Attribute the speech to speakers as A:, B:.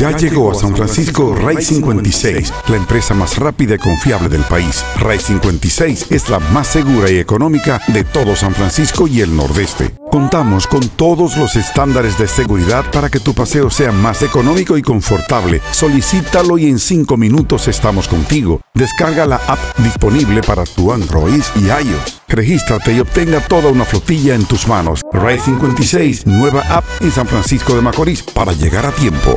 A: Ya llegó a San Francisco RAI 56, la empresa más rápida y confiable del país. RAI 56 es la más segura y económica de todo San Francisco y el Nordeste. Contamos con todos los estándares de seguridad para que tu paseo sea más económico y confortable. Solicítalo y en 5 minutos estamos contigo. Descarga la app disponible para tu Android y iOS. Regístrate y obtenga toda una flotilla en tus manos. RAI 56, nueva app en San Francisco de Macorís para llegar a tiempo.